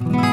Bye.